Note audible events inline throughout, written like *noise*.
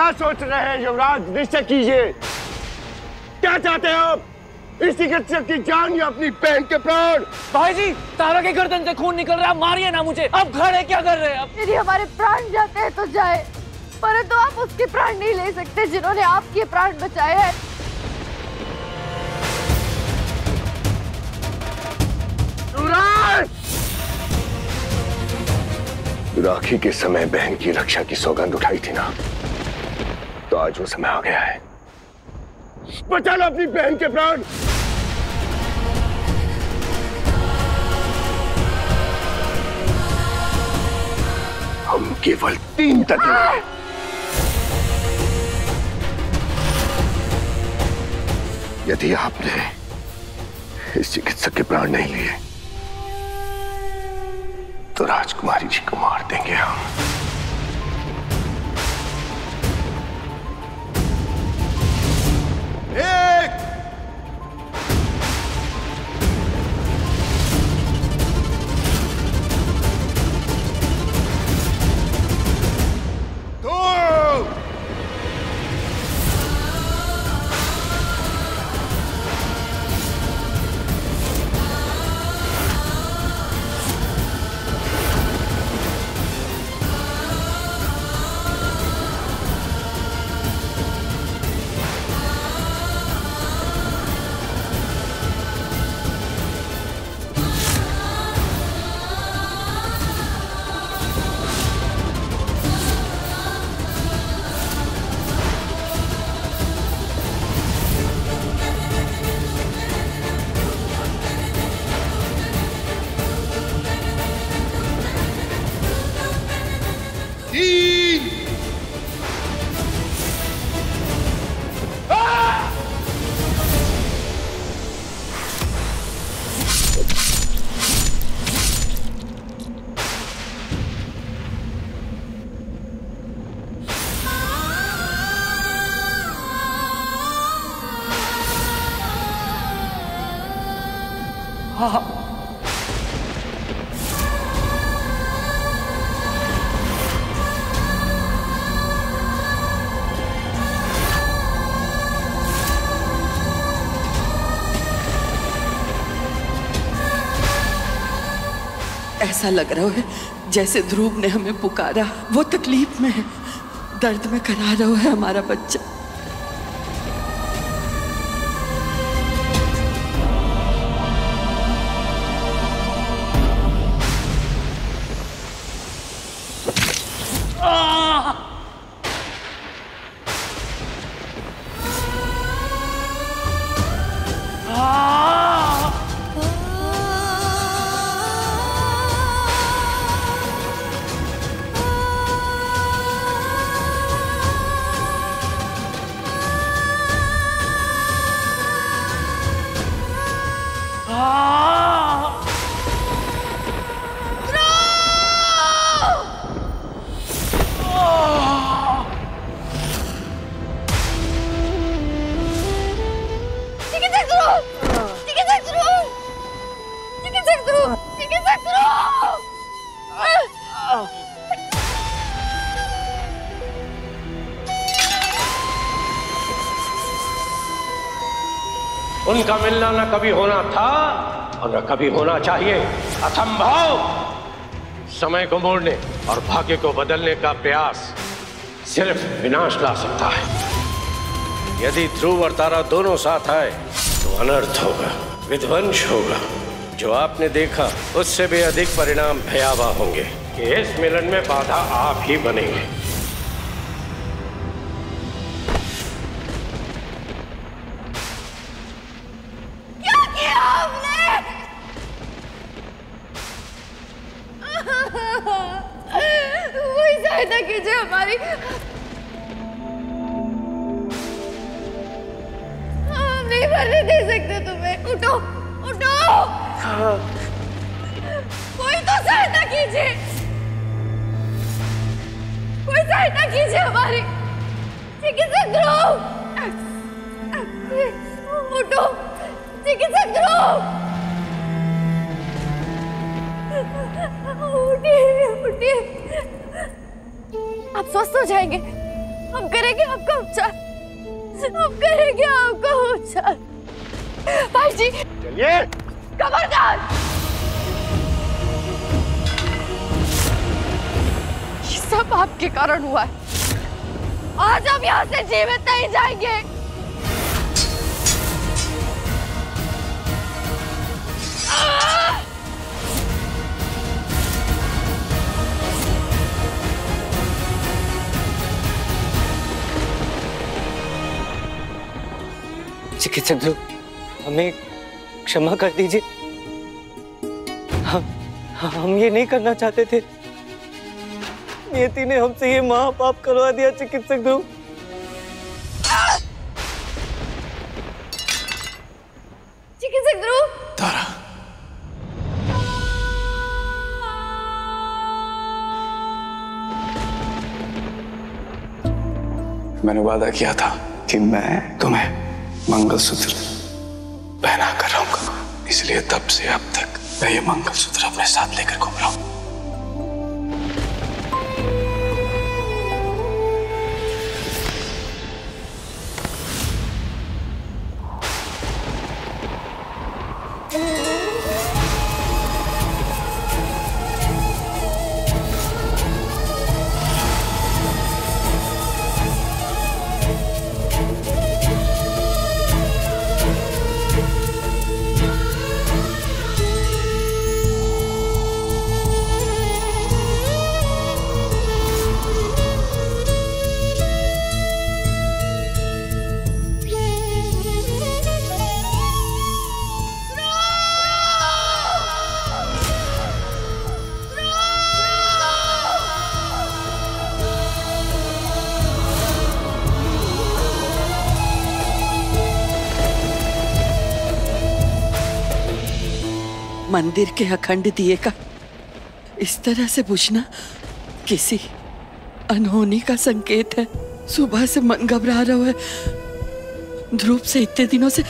क्या सोच रहे हैं युवराज निश्चय कीजिए। क्या चाहते हैं आप? इस चिकित्सक की जान या अपनी बहन के प्राण? भाई जी तारा के गर्दन से खून निकल रहा है मारिए ना मुझे। अब खड़े क्या कर रहे हैं अब यदि हमारे प्राण जाते हैं तो जाए। परंतु आप उसके प्राण नहीं ले सकते जिन्होंने आपके प्राण बचाए हैं। राखी के समय बहन की रक्षा की सौगंध उठाई थी ना। तो आज वो समय आ गया है। बचा लो अपनी बहन के प्राण। हम केवल तीन तक हैं। यदि आपने इस चिकित्सक के प्राण नहीं लिए तो राजकुमारी जी को मार देंगे हम। ऐसा लग रहा है जैसे ध्रुव ने हमें पुकारा। वो तकलीफ़ में है। दर्द में करा रहा है हमारा बच्चा। उनका मिलना न कभी होना था, और न कभी होना चाहिए। असंभव! समय को मोड़ने और भाग्य को बदलने का प्रयास सिर्फ़ विनाश ला सकता है। यदि ध्रुव और तारा दोनों साथ आए तो अनर्थ होगा, विध्वंस होगा। जो आपने देखा, उससे भी अधिक परिणाम भयावह होंगे इस मिलन में बाधा आप ही बनेंगे। नहीं दे सकते तुम्हें। उठो उठो। कोई तो सहायता कीजिए। कोई सहायता कीजिए हमारी। चिकित्सक ध्रुव उठो चिकित्सक ध्रुव उठिए उठिए। आप स्वस्थ हो जाएँगे। हम करेंगे आपका उपचार। हम करेंगे आपका उपचार। भाई जी चलिए खबरदार ये सब आपके कारण हुआ है। आज हम यहाँ से जीवित नहीं जाएँगे। चिकित्सक ध्रुव हमें क्षमा कर दीजिए। हम हम ये नहीं करना चाहते थे। नियति ने हमसे ये महापाप करवा दिया चिकित्सक ध्रुव चिकित्सक ध्रुव तारा। मैंने वादा किया था कि मैं तुम्हें मंगलसूत्र इसलिए तब से अब तक मैं ये मंगलसूत्र अपने साथ लेकर घूम रहा हूँ। मंदिर के अखंड दिए का। इस तरह से बुझना किसी अनहोनी का संकेत है। सुबह से मन घबरा रहा है। ध्रुव से इतने दिनों से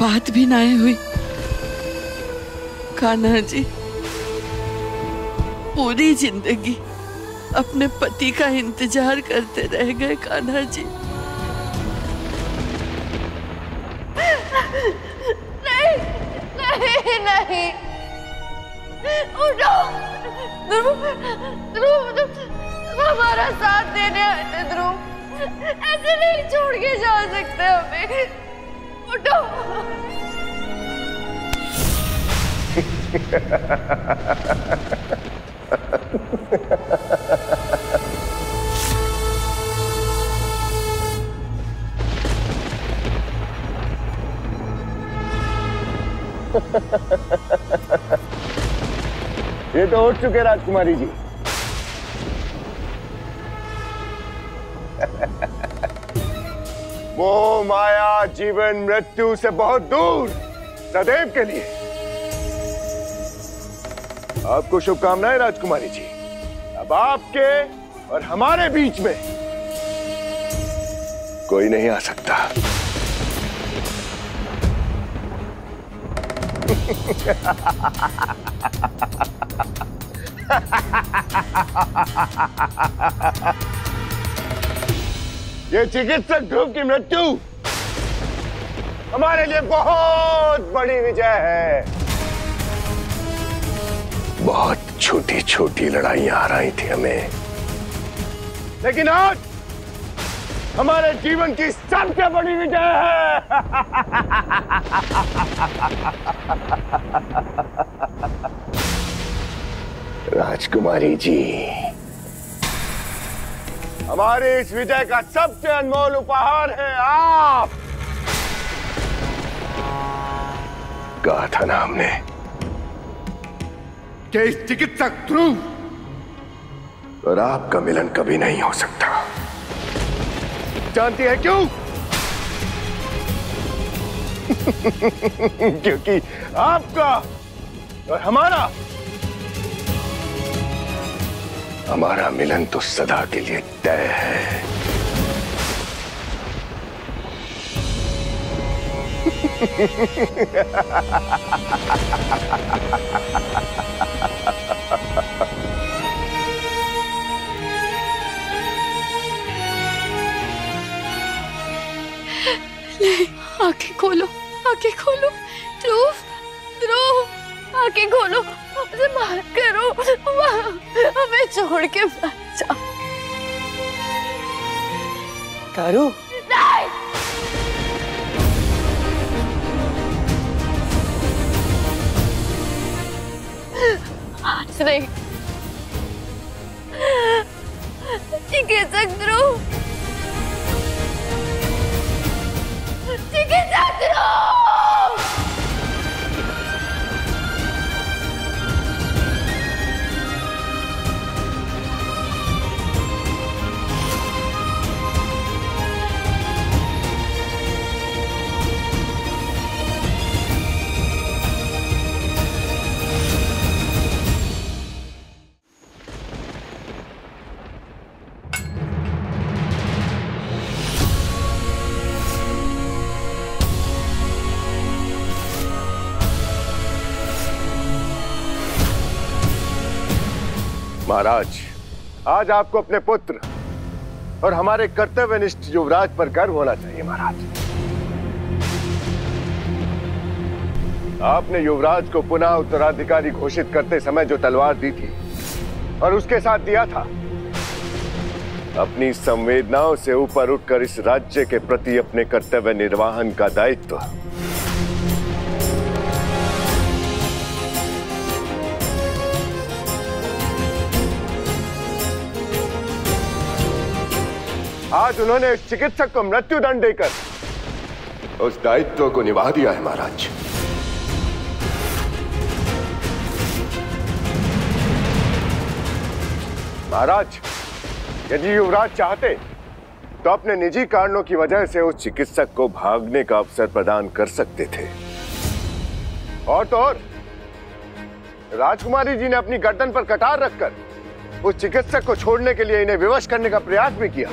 बात भी ना हुई। कान्हा जी, पूरी ज़िंदगी अपने पति का इंतज़ार करते रह गए कान्हा जी। नहीं उठो। ध्रुव ध्रुव हमारा साथ देने आए थे, ध्रुव। ऐसे नहीं छोड़ के जा सकते हमें उठो। *laughs* ये तो उठ चुके राजकुमारी जी। वो माया जीवन मृत्यु से बहुत दूर, सदैव के लिए। आपको शुभकामनाएँ राजकुमारी जी। अब आपके और हमारे बीच में कोई नहीं आ सकता। ये चिकित्सक ध्रुव की मृत्यु हमारे लिए बहुत बड़ी विजय है। बहुत छोटी छोटी लड़ाइयाँ आ रही थी हमें। लेकिन आज हमारे जीवन की सबसे बड़ी विजय है। राजकुमारी जी। हमारे इस विजय का सबसे अनमोल उपहार है आप। कहा था ना हमने? कि इस चिकित्सक ध्रुव और आपका मिलन कभी नहीं हो सकता। जानती है क्यों? *laughs* क्योंकि आपका और हमारा। हमारा मिलन तो सदा के लिए तय है। *laughs* आँखें खोलो आँखें खोलो। ध्रुव ध्रुव आँखें खोलो। हमसे मार करो। हमें छोड़ के मत जाओ तारू। नहीं! आज नहीं। चिकित्सक ध्रुव। महाराज। आज आपको अपने पुत्र और हमारे कर्तव्यनिष्ठ युवराज पर गर्व होना चाहिए, महाराज। आपने युवराज को पुनः उत्तराधिकारी घोषित करते समय जो तलवार दी थी और उसके साथ दिया था, अपनी संवेदनाओं से ऊपर उठकर इस राज्य के प्रति अपने कर्तव्य निर्वाहन का दायित्व आज उन्होंने चिकित्सक को मृत्युदंड देकर उस दायित्व को निभा दिया है महाराज। महाराज यदि युवराज चाहते तो अपने निजी कारणों की वजह से उस चिकित्सक को भागने का अवसर प्रदान कर सकते थे। और तो और राजकुमारी जी ने अपनी गर्दन पर कटार रखकर उस चिकित्सक को छोड़ने के लिए इन्हें विवश करने का प्रयास भी किया।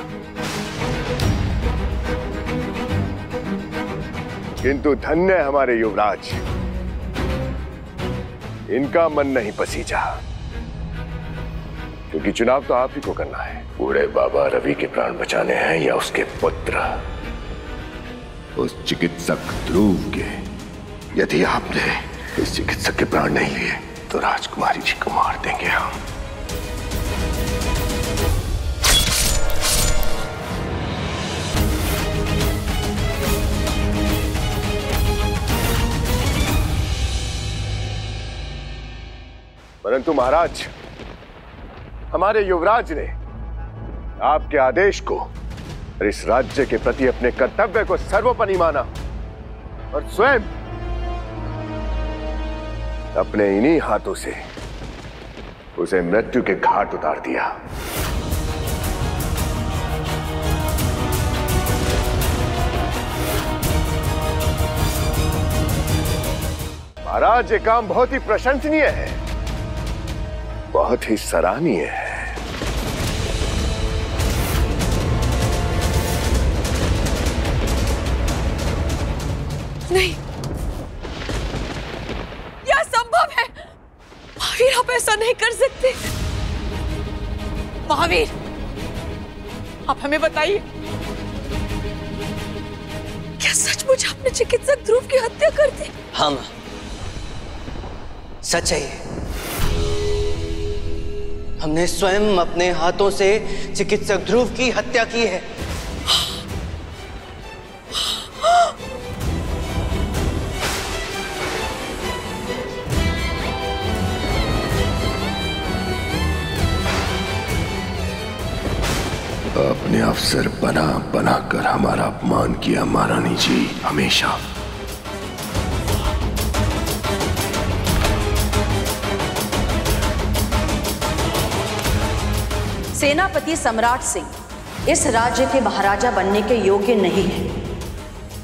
किंतु धन्य है हमारे युवराज। इनका मन नहीं पसीजा क्योंकि चुनाव तो आप ही को करना है। बूढ़े बाबा रवि के प्राण बचाने हैं या उसके पुत्र? उस चिकित्सक ध्रुव के। यदि आपने इस चिकित्सक के प्राण नहीं लिए तो राजकुमारी जी को मार देंगे हम। परंतु महाराज, हमारे युवराज ने आपके आदेश को और इस राज्य के प्रति अपने कर्तव्य को सर्वोपरि माना और स्वयं अपने इन्हीं हाथों से उसे मृत्यु के घाट उतार दिया। महाराज, ये काम बहुत ही प्रशंसनीय है। बहुत ही सराहनीय है। नहीं। यह संभव है। महावीर आप ऐसा नहीं कर सकते। महावीर आप हमें बताइए। क्या सचमुच आपने चिकित्सक ध्रुव की हत्या कर दी? हम सच है हमने स्वयं अपने हाथों से चिकित्सक ध्रुव की हत्या की है। अपने अफसर बना बना कर हमारा अपमान किया महारानी जी, हमेशा। सेनापति सम्राट सिंह इस राज्य के महाराजा बनने के योग्य नहीं है।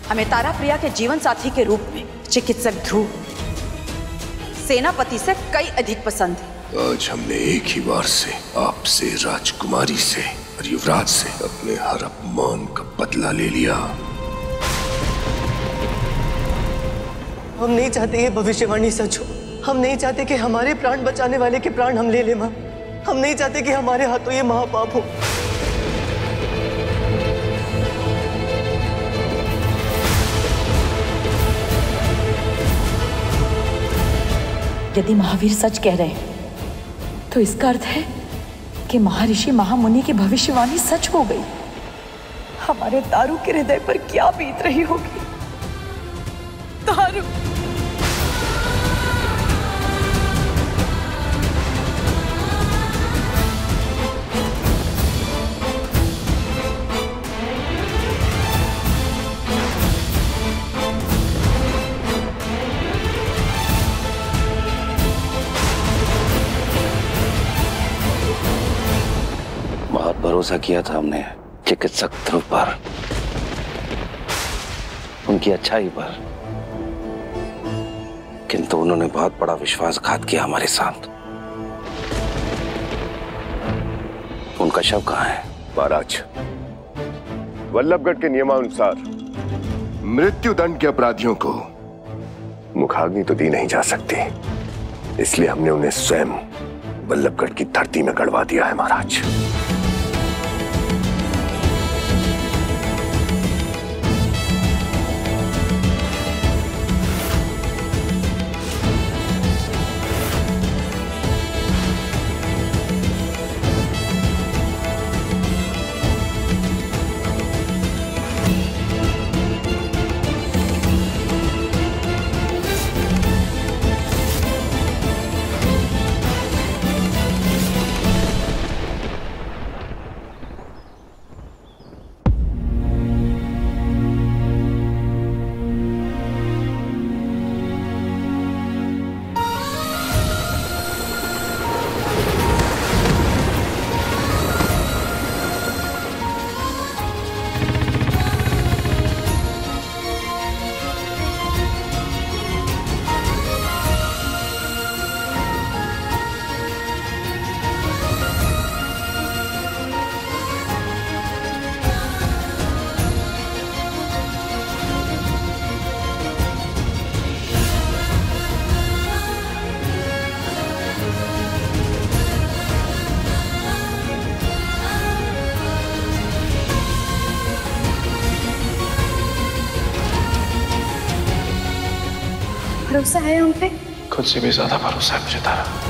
हमें तारा प्रिया के जीवन साथी के रूप में चिकित्सक ध्रुव सेनापति से कई अधिक पसंद है। आज हमने एक ही बार से आपसे राजकुमारी से और युवराज से अपने हर अपमान का बदला ले लिया। हम नहीं चाहते ये भविष्यवाणी सच हो। हम नहीं चाहते कि हमारे प्राण बचाने वाले के प्राण हम ले ले माँ। हम नहीं चाहते कि हमारे हाथों ये महापाप हो। यदि महावीर सच कह रहे हैं तो इसका अर्थ है कि महर्षि महामुनि की भविष्यवाणी सच हो गई। हमारे तारू के हृदय पर क्या बीत रही होगी? तारू भरोसा किया था हमने चिकित्सक ध्रुव पर। उनकी अच्छाई पर। किंतु उन्होंने बहुत बड़ा विश्वासघात किया हमारे साथ। उनका शव कहाँ है? महाराज, वल्लभगढ़ के नियमानुसार मृत्यु दंड के अपराधियों को मुखाग्नि तो दी नहीं जा सकती। इसलिए हमने उन्हें स्वयं वल्लभगढ़ की धरती में गड़वा दिया है, महाराज। भरोसा है हम पे? खुद से भी ज़्यादा भरोसा है मुझे तारा।